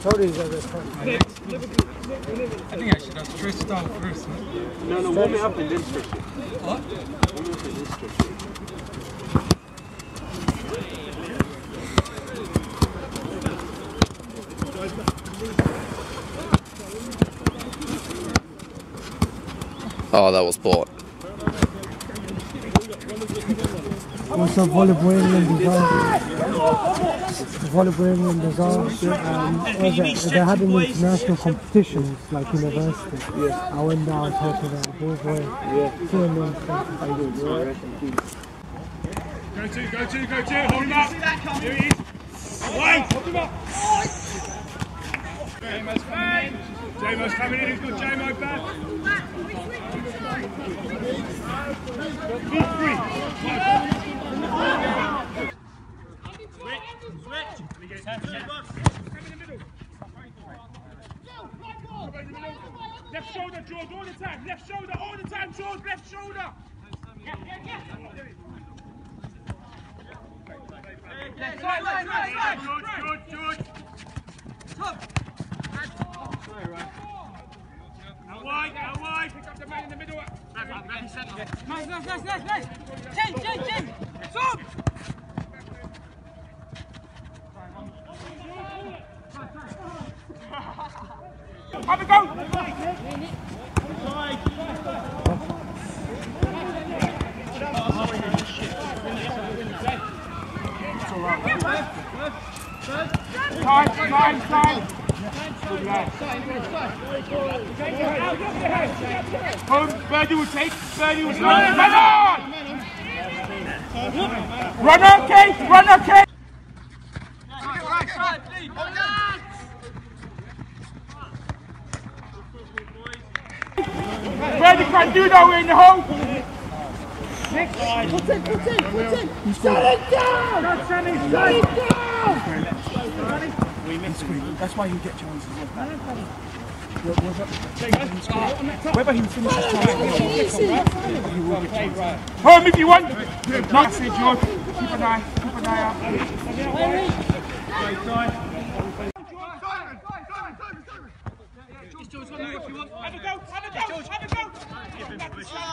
Told you he's gonna I think I should have stretched it out first. huh? No, no, warm it up and then stretch it. What? Warm it up and then stretch it. Oh, that was poor. What's up, Volleyball England design? Volleyball England design. Um, what was it? They're having international competitions like university. Yeah. I went down talking about ball boy. Yeah. Seeing them stuff. How you doing? bro? Rest in peace. Go to, go to, go to, hold him up. Here he is. Away, hold him up. Jamo's coming in. Jamo's coming in. Who's got Jamo back? Keep free. Switch, switch. Come in the middle. Left shoulder, George, all the time. Left shoulder, all the time, George. Left shoulder. Right, right, right, right. Good, good, good. Now wide, now wide. Pick up the man in the middle. Nice, nice, nice, nice, Have a go. Time, time, time. Good lad. Home, Birdie will take, Birdie will take. Run on! Run okay, run okay. Birdie can do that in the hole. Put in, put in, put in. Shut it down! That's shut it down! That's why you get chances like that. Whether he finishes trying Home if you want! Nice, see George. Keep an eye, keep an eye out. Have a go, have a go, have a go! あ!